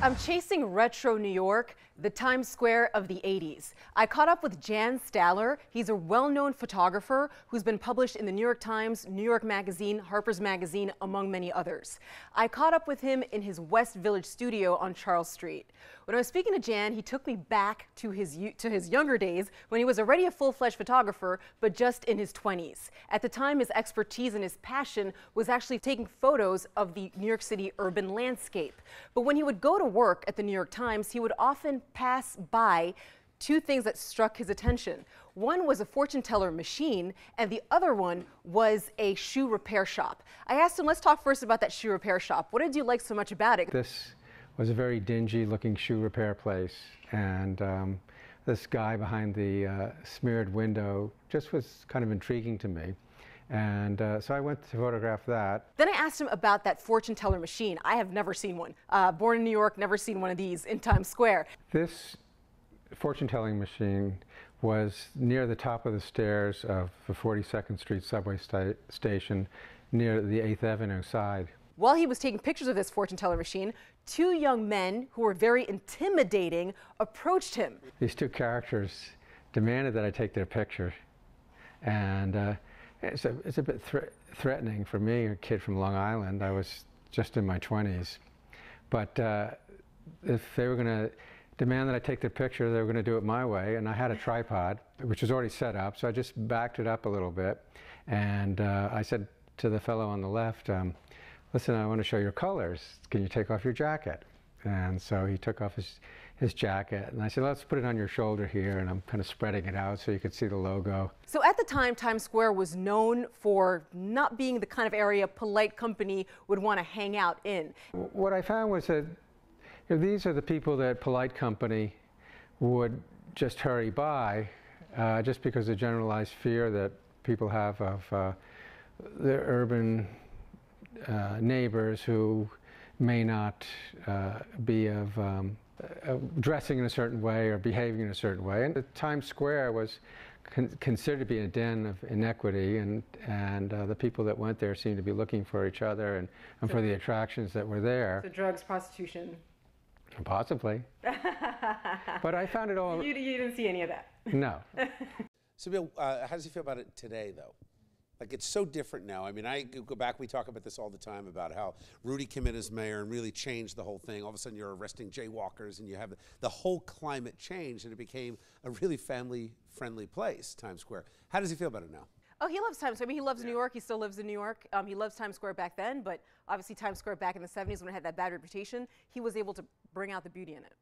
I'm chasing retro New York, the Times Square of the 80s. I caught up with Jan Staller. He's a well known photographer who's been published in the New York Times, New York Magazine, Harper's Magazine, among many others. I caught up with him in his West Village studio on Charles Street. When I was speaking to Jan, he took me back to his, to his younger days when he was already a full fledged photographer, but just in his 20s. At the time, his expertise and his passion was actually taking photos of the New York City urban landscape. But when he would go to work at the New York Times, he would often pass by two things that struck his attention. One was a fortune teller machine, and the other one was a shoe repair shop. I asked him, let's talk first about that shoe repair shop. What did you like so much about it? This was a very dingy looking shoe repair place, and um, this guy behind the uh, smeared window just was kind of intriguing to me. And uh, so I went to photograph that. Then I asked him about that fortune teller machine. I have never seen one. Uh, born in New York, never seen one of these in Times Square. This fortune telling machine was near the top of the stairs of the 42nd Street subway sta station near the 8th Avenue side. While he was taking pictures of this fortune teller machine, two young men who were very intimidating approached him. These two characters demanded that I take their picture. And uh, it's a, it's a bit thre threatening for me, a kid from Long Island. I was just in my 20s. But uh, if they were going to demand that I take the picture, they were going to do it my way. And I had a tripod, which was already set up, so I just backed it up a little bit. And uh, I said to the fellow on the left, um, listen, I want to show your colors. Can you take off your jacket? And so he took off his, his jacket, and I said, let's put it on your shoulder here, and I'm kind of spreading it out so you could see the logo. So at the time, Times Square was known for not being the kind of area polite company would want to hang out in. What I found was that you know, these are the people that polite company would just hurry by uh, just because of generalized fear that people have of uh, their urban uh, neighbors who may not uh, be of um, uh, dressing in a certain way or behaving in a certain way. And the Times Square was con considered to be a den of inequity, and, and uh, the people that went there seemed to be looking for each other and, and so for the attractions that were there. So drugs, prostitution. Possibly. but I found it all. You, you didn't see any of that. No. so, Bill, uh, how does he feel about it today, though? Like it's so different now. I mean, I go back. We talk about this all the time about how Rudy came in as mayor and really changed the whole thing. All of a sudden, you're arresting jaywalkers, and you have the, whole climate changed, and it became a really family-friendly place, Times Square. How does he feel about it now? Oh, he loves Times Square. I mean, he loves yeah. New York. He still lives in New York. Um, he loves Times Square back then, but obviously Times Square back in the 70s when it had that bad reputation, he was able to bring out the beauty in it.